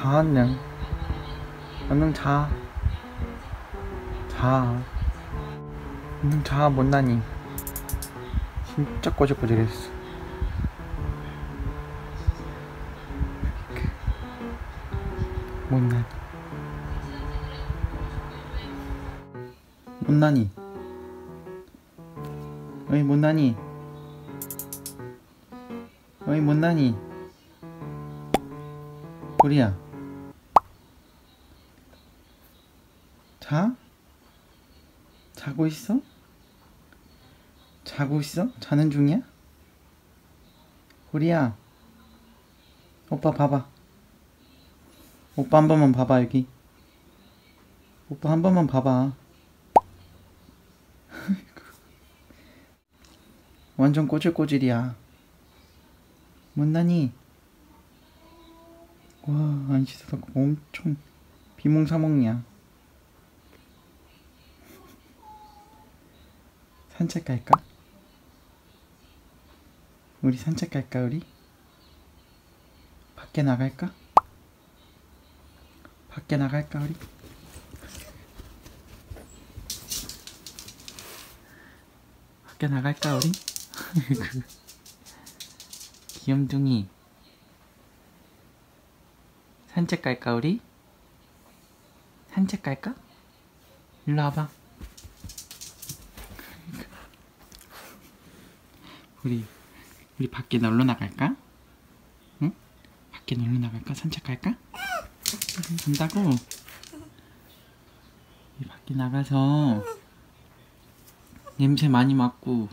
자, 얼른. 얼른 자. 자. 얼른 자, 못나니. 진짜 꼬질꼬질했어. 못나니. 못나니. 어이, 못나니. 어이, 못나니. 보리야. 자? 자고 있어? 자고 있어? 자는 중이야? 보리야. 오빠 봐봐. 오빠 한 번만 봐봐, 여기. 오빠 한 번만 봐봐. 완전 꼬질꼬질이야. 못나니? 와, 안 씻어서 엄청 비몽사몽이야. 산책 갈까? 우리 산책 갈까, 우리? 밖에 나갈까? 밖에 나갈까, 우리? 밖에 나갈까, 우리? 귀염둥이. 산책 갈까 우리? 산책 갈까? 일로 와봐 우리 우리 밖에 놀러 나갈까? 응? 밖에 놀러 나갈까? 산책 갈까? 간다고? 우리 밖에 나가서 냄새 많이 맡고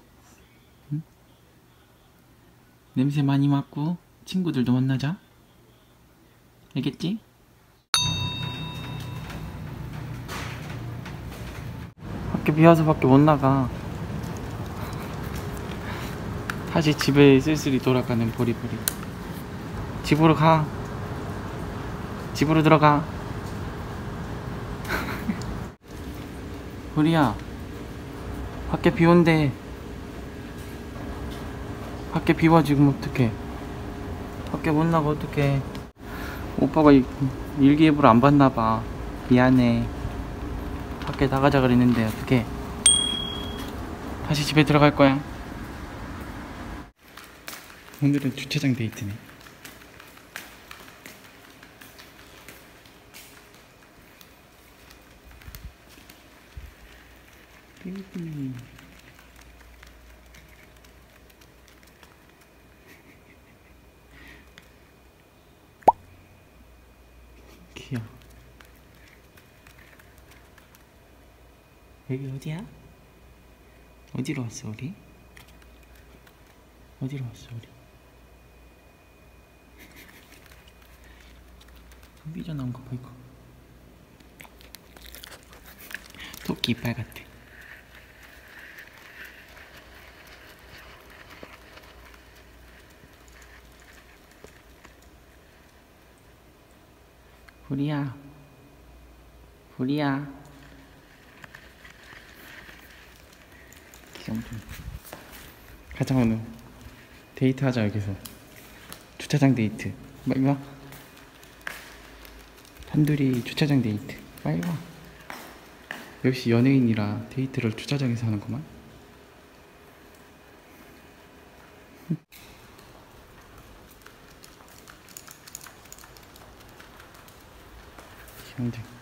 응? 냄새 많이 맡고 친구들도 만나자 알겠지? 밖에 비 와서 밖에 못 나가 다시 집에 쓸쓸히 돌아가는 보리보리. 집으로 가. 집으로 들어가. 보리야 밖에 비 온대. 밖에 비와 지금 어떡해. 밖에 못 나가 어떡해. 오빠가 이- 일기예보를 안 봤나봐. 미안해. 밖에 나가자 그랬는데 어떡해. 다시 집에 들어갈 거야 오늘은 주차장 데이트네 삐삐. 귀여워 여기 어디야? 어디로 왔어 우리? 어디로 왔어 우리? 삐져 나온 거 보이고. 토끼 이빨 같아. 보리야. 보리야. 귀염둥이 가자 오늘 데이트 하자 여기서. 주차장 데이트. 빨리 와 단둘이 주차장 데이트. 빨리 와 역시 연예인이라 데이트를 주차장에서 하는구만. 귀염둥이